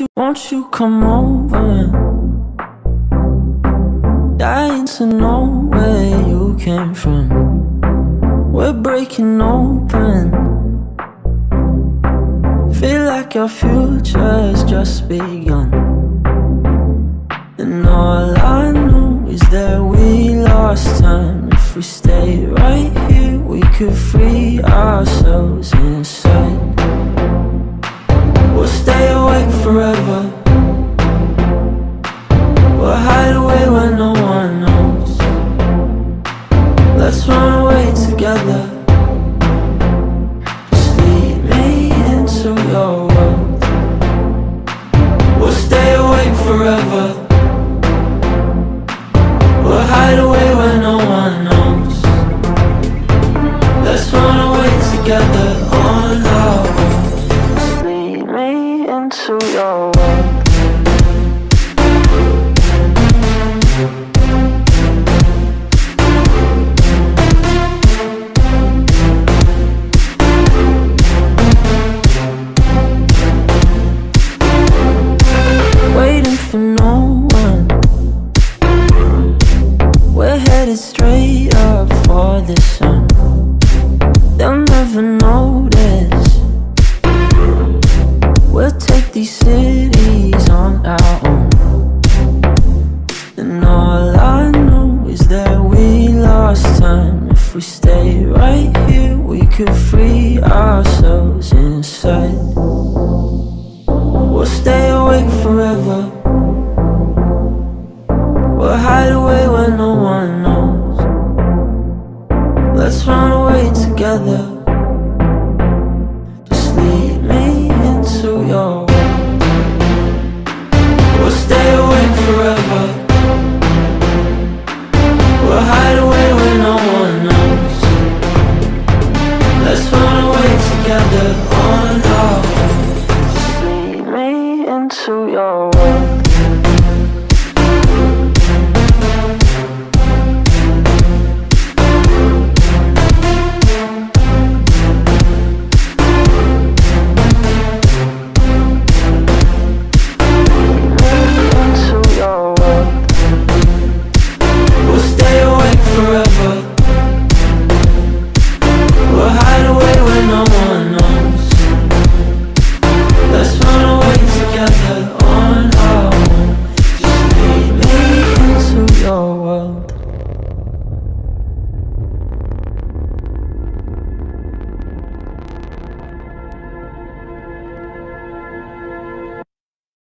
you, won't you come over? Dying to know where you came from. We're breaking open. Feel like our future's just begun. And all I know is that we lost time. If we stay right here, we could free ourselves inside. Forever. We'll hide away where no one knows. Let's run away together. Just lead me into your world. We'll stay awake forever. Headed straight up for the sun. They'll never notice. We'll take these cities on our own. And all I know is that we lost time. If we stay right here, we could free ourselves inside. We'll stay awake forever. We'll hide Let's run away together. Just lead me into your world. We'll stay awake forever. We'll hide away where no one knows. Let's run away together on our. Just lead me into your world.